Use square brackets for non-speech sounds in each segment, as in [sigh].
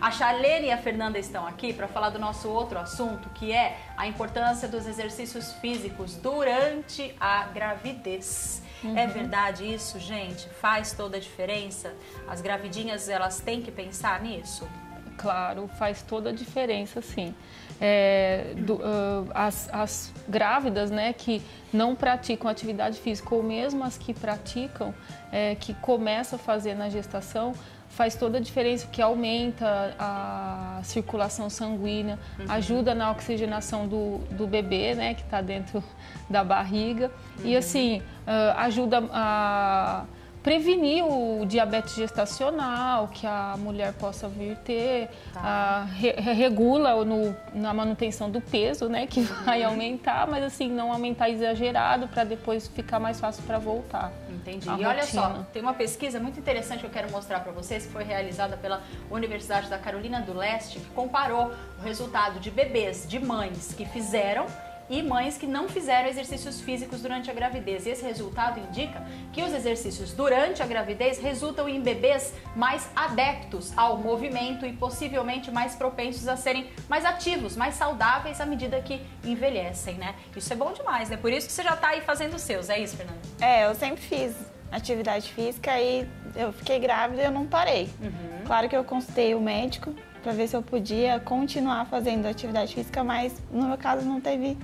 A Charlene e a Fernanda estão aqui para falar do nosso outro assunto, que é a importância dos exercícios físicos durante a gravidez. Uhum. É verdade isso, gente? Faz toda a diferença? As gravidinhas, elas têm que pensar nisso? Claro, faz toda a diferença, sim. É, do, uh, as, as, grávidas né, que não praticam atividade física, ou mesmo as que praticam, é, que começam a fazer na gestação, faz toda a diferença, porque aumenta a circulação sanguínea, uhum. ajuda na oxigenação do, do bebê, né, que está dentro [laughs] da barriga, uhum. e assim, uh, ajuda a prevenir o diabetes gestacional que a mulher possa vir ter, tá. re, regula no, na manutenção do peso, né, que vai uhum. aumentar, mas assim, não aumentar exagerado para depois ficar mais fácil para voltar. Entendi. E olha só, tem uma pesquisa muito interessante que eu quero mostrar para vocês, que foi realizada pela Universidade da Carolina do Leste, que comparou o resultado de bebês, de mães que fizeram e mães que não fizeram exercícios físicos durante a gravidez. E esse resultado indica que os exercícios durante a gravidez resultam em bebês mais adeptos ao movimento e possivelmente mais propensos a serem mais ativos, mais saudáveis à medida que envelhecem, né? Isso é bom demais, né? Por isso que você já está aí fazendo os seus, é isso, Fernanda? É, eu sempre fiz atividade física e eu fiquei grávida e eu não parei. Uhum. Claro que eu consultei o médico para ver se eu podia continuar fazendo atividade física, mas no meu caso não teve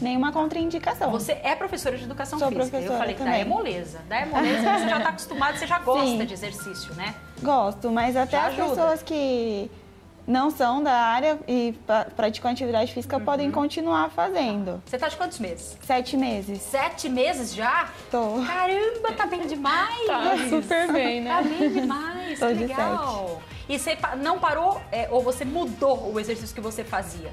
nenhuma contraindicação. Você é professora de educação Sou física. Professora eu falei também. que dá moleza. Dá moleza, você já está [laughs] acostumado, você já gosta Sim. de exercício, né? Gosto, mas até já as ajuda. pessoas que não são da área e praticam atividade física uhum. podem continuar fazendo. Você tá de quantos meses? Sete meses. Sete meses já? Tô. Caramba, tá bem demais! Tá super bem, né? Tá bem demais, Tô que legal. E você não parou, é, ou você mudou o exercício que você fazia?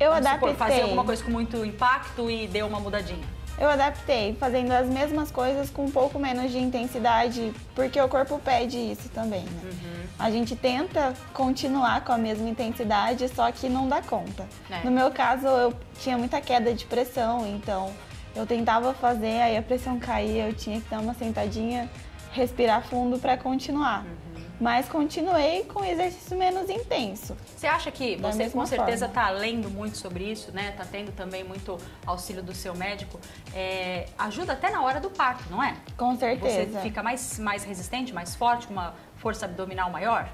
Eu Vamos adaptei. Supor, fazer alguma coisa com muito impacto e deu uma mudadinha. Eu adaptei, fazendo as mesmas coisas com um pouco menos de intensidade, porque o corpo pede isso também. Né? Uhum. A gente tenta continuar com a mesma intensidade, só que não dá conta. É. No meu caso, eu tinha muita queda de pressão, então eu tentava fazer, aí a pressão caía, eu tinha que dar uma sentadinha, respirar fundo para continuar. Uhum mas continuei com exercício menos intenso. Você acha que você com certeza está lendo muito sobre isso, né? Está tendo também muito auxílio do seu médico. É, ajuda até na hora do parto, não é? Com certeza. Você fica mais, mais resistente, mais forte, com uma força abdominal maior?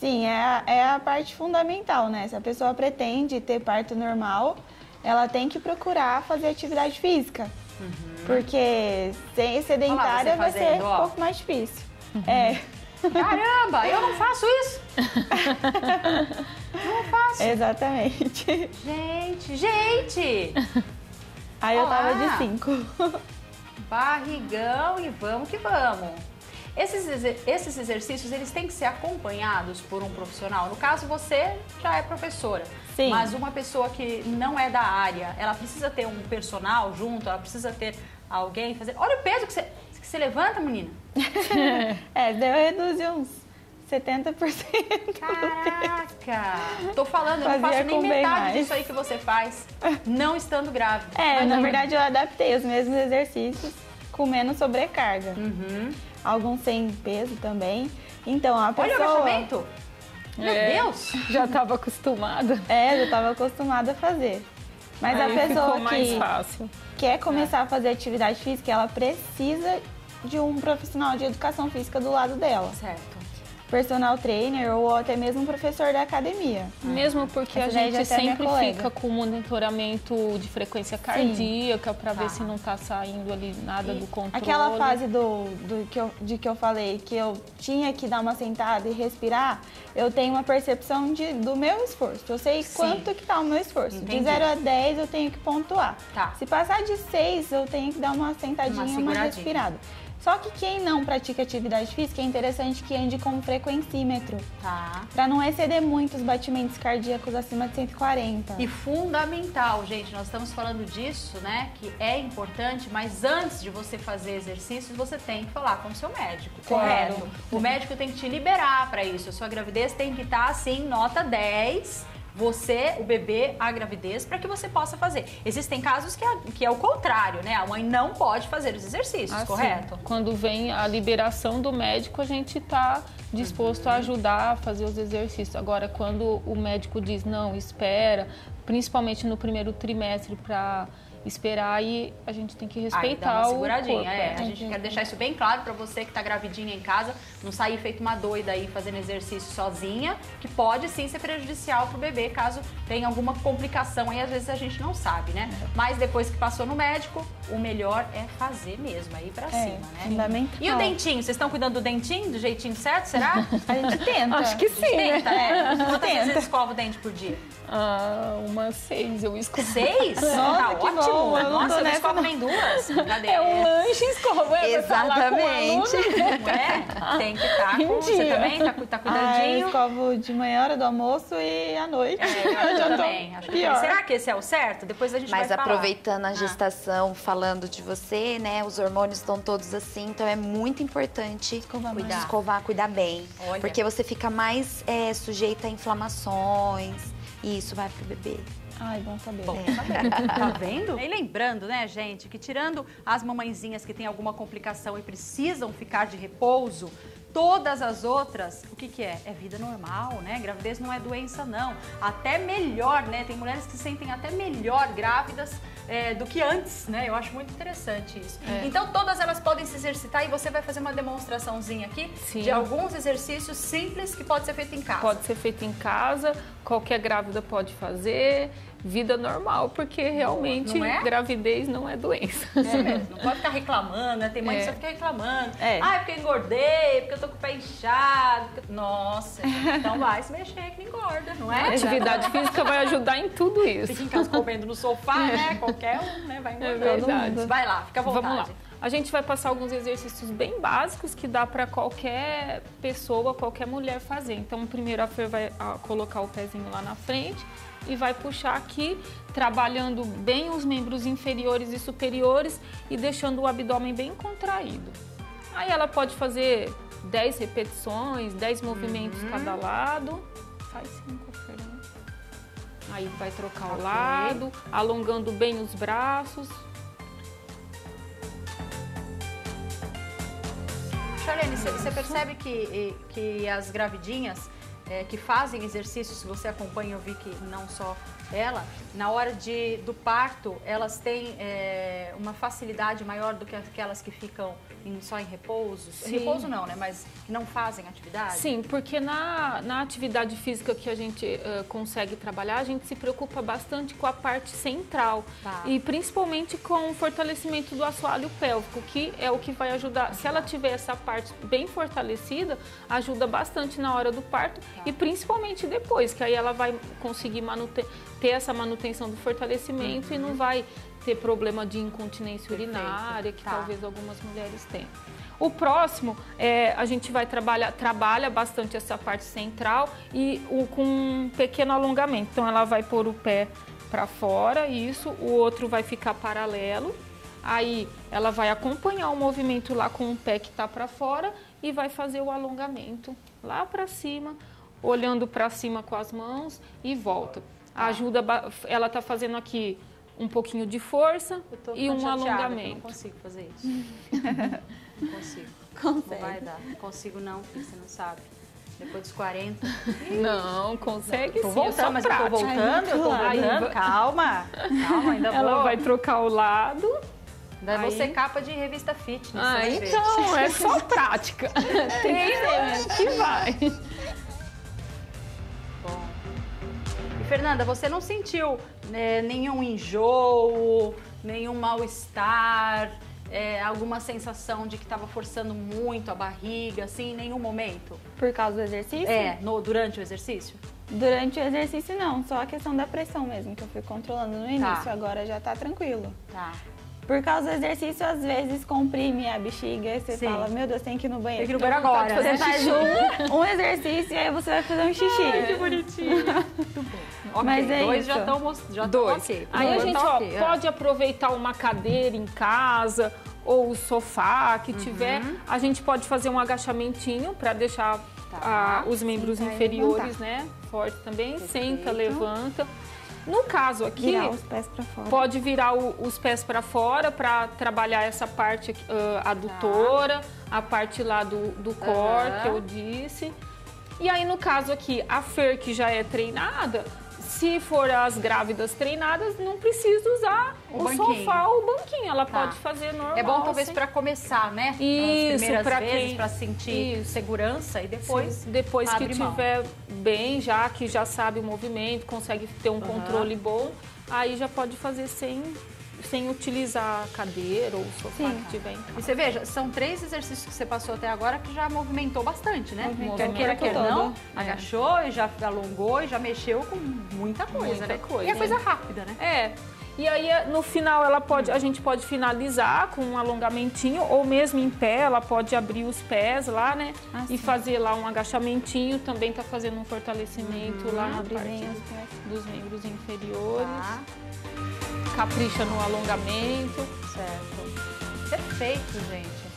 Sim, é a, é a parte fundamental, né? Se a pessoa pretende ter parto normal, ela tem que procurar fazer atividade física. Uhum. Porque sem sedentária vai ser um pouco mais difícil. Uhum. É. [laughs] Caramba, eu não faço isso. [laughs] não faço. Exatamente. Gente, gente. Aí eu tava de cinco. Barrigão e vamos que vamos. Esses, esses exercícios, eles têm que ser acompanhados por um profissional. No caso, você já é professora. Sim. Mas uma pessoa que não é da área, ela precisa ter um personal junto, ela precisa ter alguém fazer... Olha o peso que você... Você levanta, menina? [laughs] é, deu reduzir uns 70%. Caraca! Tô falando, eu não faço nem metade mais. disso aí que você faz, não estando grávida. É, na verdade eu adaptei os mesmos exercícios com menos sobrecarga. Uhum. Alguns sem peso também. Então, a pessoa... Olha o agachamento! Meu é, Deus! Já estava acostumada. [laughs] É, já estava acostumada a fazer. Mas aí a pessoa que quer começar é. a fazer atividade física, ela precisa de um profissional de educação física do lado dela. Certo. Personal trainer ou até mesmo um professor da academia. Mesmo porque Essa a gente sempre fica com monitoramento de frequência cardíaca para ver tá. se não está saindo ali nada e do controle. Aquela fase do, do que eu, de que eu falei que eu tinha que dar uma sentada e respirar, eu tenho uma percepção de, do meu esforço. Eu sei Sim. quanto que tá o meu esforço. Entendi. De 0 a 10 eu tenho que pontuar. Tá. Se passar de 6, eu tenho que dar uma sentadinha, uma, uma respirada. Só que quem não pratica atividade física é interessante que ande com um frequencímetro. Tá. Pra não exceder muito os batimentos cardíacos acima de 140. E fundamental, gente, nós estamos falando disso, né? Que é importante, mas antes de você fazer exercícios, você tem que falar com o seu médico, correto? O médico tem que te liberar para isso. A sua gravidez tem que estar tá, assim, nota 10 você, o bebê, a gravidez, para que você possa fazer. Existem casos que é, que é o contrário, né? A mãe não pode fazer os exercícios, Assim, correto? Quando vem a liberação do médico, a gente está disposto Uhum. a ajudar a fazer os exercícios. Agora, quando o médico diz não, espera, principalmente no primeiro trimestre para esperar e a gente tem que Aí respeitar dá uma o corpo. é. A gente quer deixar isso bem claro pra você que tá gravidinha em casa, não sair feito uma doida aí fazendo exercício sozinha, que pode sim ser prejudicial pro bebê caso tenha alguma complicação aí, às vezes a gente não sabe, né? Mas depois que passou no médico, o melhor é fazer mesmo, aí pra cima, né? fundamental. E o dentinho, vocês estão cuidando do dentinho do jeitinho certo, será? [laughs] A gente tenta. Acho que sim, né? Tenta, né? Quantas Tenta. vezes escova o dente por dia? Ah, umas seis eu escovo. Seis? [laughs] Nossa, tá que ótimo. bom, eu não Nossa, eu não escovo nem duas. Cadê? É um lanche escovo, é falar com o Exatamente. aluno. Não é? Tem [laughs] que estar com. Você também tá, tá [laughs] Ah, eu escovo de manhã, hora do almoço e à noite. É, eu Já tô também. Acho que pior. Será que esse é o certo? Depois a gente Mas vai falar. aproveitando a Ah. gestação, falando de você, né? Os hormônios estão todos assim, então é muito importante Escovar. Cuidar. escovar, cuidar bem. Olha. Porque você fica mais é, sujeita a inflamações e isso vai pro bebê. Ai, bom saber. Bom, tá vendo? E lembrando, né, gente, que tirando as mamãezinhas que têm alguma complicação e precisam ficar de repouso, todas as outras, o que que é? É vida normal, né? Gravidez não é doença, não. Até melhor, né? Tem mulheres que se sentem até melhor grávidas é, do que antes, né? Eu acho muito interessante isso. É. Então, todas elas podem se exercitar e você vai fazer uma demonstraçãozinha aqui Sim. de alguns exercícios simples que pode ser feito em casa. Pode ser feito em casa, qualquer grávida pode fazer, vida normal, porque realmente não é? gravidez não é doença. Mesmo, não pode ficar reclamando, né? Tem mãe que É. só fica reclamando. É. Ah, é porque eu engordei, porque eu tô com o pé inchado. Nossa, então vai se mexer que não engorda, não é? Atividade física vai ajudar em tudo isso. Fica em casa comendo no sofá, né? Qualquer um, né? Vai engordando. É verdade. Vai lá, fica à vontade. Vamos lá. A gente vai passar alguns exercícios bem básicos que dá para qualquer pessoa, qualquer mulher fazer. Então, primeiro a Fer vai ah, colocar o pezinho lá na frente e vai puxar aqui, trabalhando bem os membros inferiores e superiores e deixando o abdômen bem contraído. Aí ela pode fazer 10 repetições, 10 movimentos cada lado. Faz cinco, Fernanda. Aí vai trocar Ok. o lado, alongando bem os braços. Charlene, você- você percebe que, que as gravidinhas é, que fazem exercício, se você acompanha, eu vi que não só ela, na hora de, do parto, elas têm é, uma facilidade maior do que aquelas que ficam em- só em repouso? Sim. Repouso não, né? Mas que não fazem atividade? Sim, porque na, na atividade física que a gente eh, consegue trabalhar, a gente se preocupa bastante com a parte central. Tá. E principalmente com o fortalecimento do assoalho pélvico, que é o que vai ajudar. Se ela tiver essa parte bem fortalecida, ajuda bastante na hora do parto. E principalmente depois, que aí ela vai conseguir ter essa manutenção do fortalecimento e não vai ter problema de incontinência Uhum. Perfeito. urinária, que Tá. talvez algumas mulheres tenham. O próximo, é, a gente vai trabalhar, trabalha bastante essa parte central e o, com um pequeno alongamento. Então, ela vai pôr o pé para fora, isso, o outro vai ficar paralelo. Aí, ela vai acompanhar o movimento lá com o pé que está para fora e vai fazer o alongamento lá para cima, olhando para cima com as mãos e volta. Ajuda, ba- ela está fazendo aqui um pouquinho de força e um Eu não alongamento. consigo fazer isso. não consigo. [laughs] Não vai dar. Não consigo não, porque você não sabe. Depois dos 40. [laughs] Não, consegue Tô sim, é voltando, mas eu tô voltando, eu tô voltando. Calma, calma, ainda Ela vou. vai trocar o lado. Daí aí- você capa de revista fitness. Ah, ver. então, é só prática. [laughs] Treina que vai. Fernanda, você não sentiu né, nenhum enjoo, nenhum mal-estar, é, alguma sensação de que estava forçando muito a barriga, assim, em nenhum momento? Por causa do exercício? É, no, durante o exercício? Durante o exercício, não. Só a questão da pressão mesmo, que eu fui controlando no início. Agora já tá tranquilo. Tá. Por causa do exercício, às vezes comprime a bexiga e você Sim. fala, meu Deus, tem que ir no banheiro. Tem que ir no banheiro agora, Você né? faz um, um exercício e aí você vai fazer um xixi. que bonitinho. Ok, Mas é dois isso. já estão já tão Dois. ok. Aí a Dois gente tá ó, ok, é. pode aproveitar uma cadeira em casa ou o sofá que tiver. A gente pode fazer um agachamentinho para deixar a- os membros Sentar e inferiores, levantar. né? Forte também. Perfeito. Senta, levanta. No caso aqui, Virar os pés fora. pode virar o- os pés para fora para trabalhar essa parte ah, adutora, a parte lá do, do core que eu disse. E aí, no caso aqui, a Fer, que já é treinada, se for as grávidas treinadas, não precisa usar O o, sofá ou o banquinho. Ela Tá. pode fazer normal. É bom talvez sem- para começar, né? Isso, vezes, quem- para sentir Isso. segurança e depois Sim, depois que mão. tiver bem, já que já sabe o movimento, consegue ter um controle bom, aí já pode fazer sem, sem utilizar a cadeira ou sofá Sim. que tiver em E você veja, são três exercícios que você passou até agora que já movimentou bastante, né? Movimentou Quer queira, quer todo. não, É. agachou e já alongou e já mexeu com muita coisa, Muita né? coisa. E é coisa rápida, né? É. E aí, no final, ela pode, a gente pode finalizar com um alongamentinho, ou mesmo em pé, ela pode abrir os pés lá, né? Ah, e fazer lá um agachamentinho, também tá fazendo um fortalecimento lá na Abre parte bem os pés. dos membros inferiores. Tá, Capricha no alongamento. certo. Perfeito, gente.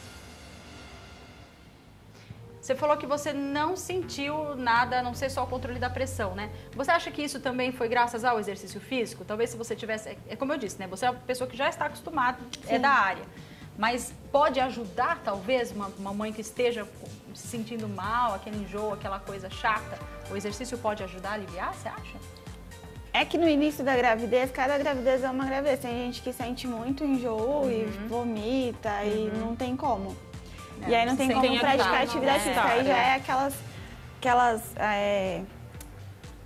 Você falou que você não sentiu nada, a não ser só o controle da pressão, né? Você acha que isso também foi graças ao exercício físico? Talvez se você tivesse. é- É como eu disse, né? Você é uma pessoa que já está acostumada, é da área. Mas pode ajudar, talvez, uma, uma mãe que esteja se sentindo mal, aquele enjoo, aquela coisa chata? O exercício pode ajudar a aliviar, você acha? É que no início da gravidez, cada gravidez é uma gravidez. Tem gente que sente muito enjoo e vomita e não tem como. e aí não tem como tem praticar ajudar, atividade né? física. Aí É. já é aquelas, aquelas é,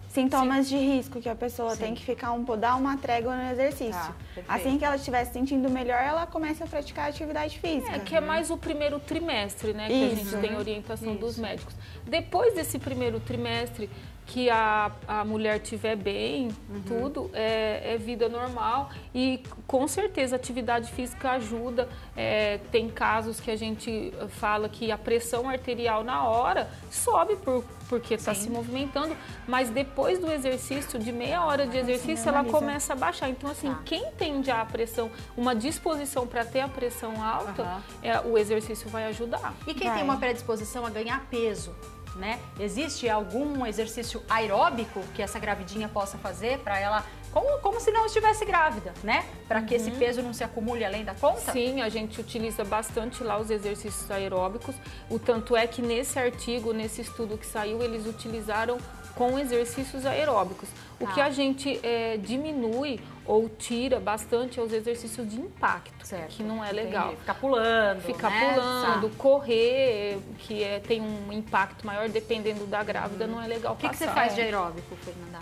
sintomas de risco que a pessoa Sim. tem que ficar um dar uma trégua no exercício. Tá, assim que ela estiver se sentindo melhor, ela começa a praticar atividade física. É, que é mais o primeiro trimestre, né? Que a Isso. gente tem orientação dos Isso. médicos. Depois desse primeiro trimestre, que a, a mulher tiver bem, Uhum. tudo, é, é vida normal. E com certeza a atividade física ajuda. É, tem casos que a gente fala que a pressão arterial na hora sobe por, porque está se movimentando, mas depois do exercício, de meia hora de exercício, ela começa a baixar. Então, assim, Tá. quem tem já a pressão, uma disposição para ter a pressão alta, Aham. é, o exercício vai ajudar. E quem Vai. tem uma predisposição a ganhar peso, né? Existe algum exercício aeróbico que essa gravidinha possa fazer para ela, como, como se não estivesse grávida, né? Para que esse peso não se acumule além da conta? Sim, a gente utiliza bastante lá os exercícios aeróbicos. O tanto é que nesse artigo, nesse estudo que saiu, eles utilizaram com exercícios aeróbicos. O Tá. que a gente é, diminui ou tira bastante é os exercícios de impacto, Certo. que não é Entendi. legal. Ficar pulando, Ficar né? pulando, Tá. correr, que é, tem um impacto maior dependendo da grávida, não é legal O que, que você faz de aeróbico, Fernanda?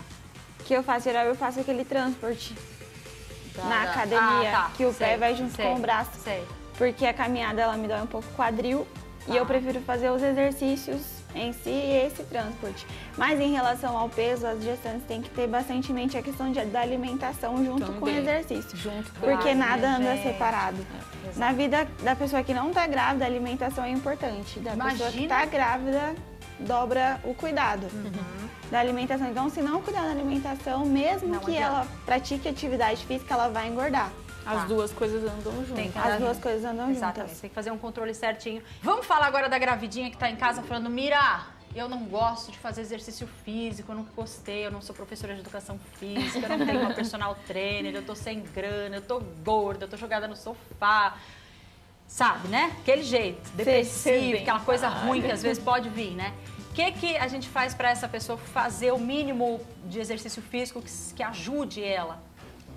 que eu faço geral, eu faço aquele transporte Da- na da- academia, Ah, tá. que o Sei, pé vai junto sei, com o braço. Sei. Porque a caminhada ela me dói um pouco o quadril Tá. e eu prefiro fazer os exercícios em si e esse transporte. Mas em relação ao peso, as gestantes têm que ter bastante em mente a questão de- da alimentação junto com o Também. exercício. Junto com Porque nada anda gente? separado. Exato. Na vida da pessoa que não está grávida, a alimentação é importante. Da pessoa que Imagina. está grávida, dobra o cuidado Uhum. da alimentação. Então, se não cuidar da alimentação, mesmo Não que adianta. ela pratique atividade física, ela vai engordar. As Tá. duas coisas andam juntas. Tem que As duas junto. coisas andam Exatamente, juntas. tem que fazer um controle certinho. Vamos falar agora da gravidinha que tá em casa falando, Mira, eu não gosto de fazer exercício físico, eu nunca gostei, eu não sou professora de educação física, eu não tenho uma personal trainer, eu tô sem grana, eu tô gorda, eu tô jogada no sofá. Sabe, né? Aquele jeito, depressivo, aquela coisa ruim que às vezes pode vir, né? O que, que a gente faz para essa pessoa fazer o mínimo de exercício físico que, que ajude ela?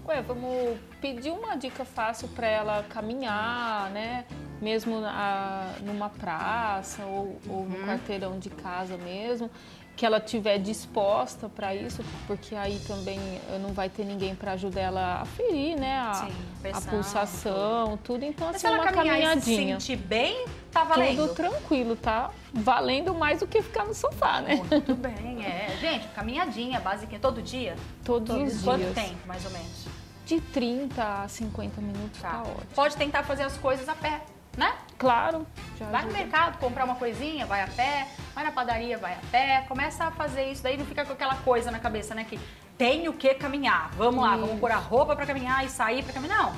Ué, vamos pedir uma dica fácil para ela caminhar, né? Mesmo na- numa praça ou, ou Uhum. no quarteirão de casa mesmo. Que ela tiver disposta para isso, porque aí também eh, não vai ter ninguém para ajudar ela a ferir, né? A, Sim, a pulsação, tudo. Então, Mas assim, se ela uma caminhar e se caminhadinha. sentir bem, tá valendo. Tudo tranquilo, tá? Valendo mais do que ficar no sofá, né? Muito bem, é. Gente, caminhadinha, basiquinha, todo dia? Todos os Quanto dias. tempo, mais ou menos? De 30 a 50 minutos tá, ótimo. Pode tentar fazer as coisas a pé, né? Claro. Vai no mercado comprar uma coisinha, vai a pé. Vai na padaria, vai a pé. Começa a fazer isso, daí não fica com aquela coisa na cabeça, né? Que tenho que caminhar. Vamos lá, vamos pôr a roupa pra caminhar e sair pra caminhar. Não.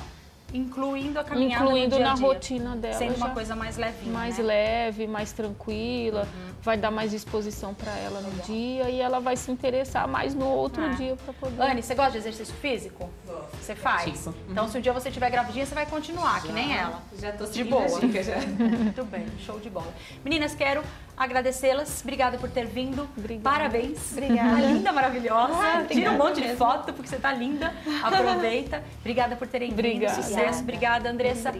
Incluindo a caminhada incluindo no dia na a dia, rotina dela. Sendo uma já coisa mais levinha, mais né? leve, mais tranquila, vai dar mais disposição para ela no dia e ela vai se interessar mais no outro Ah. dia para poder. Anne, você gosta de exercício físico? Gosto. Você faz? Pratico. Então, se um dia você tiver gravidinha, você vai continuar, que nem ela. Já tô De boa. as dicas já. [laughs] Muito bem, show de bola. Meninas, quero agradecê-las. Obrigada por ter vindo. Obrigada. Parabéns. Obrigada. Tá linda, maravilhosa. Ah, Tira um obrigada monte de foto, porque você tá linda. Aproveita. Obrigada por terem vindo. Obrigada. Sucesso. Obrigada, Andressa.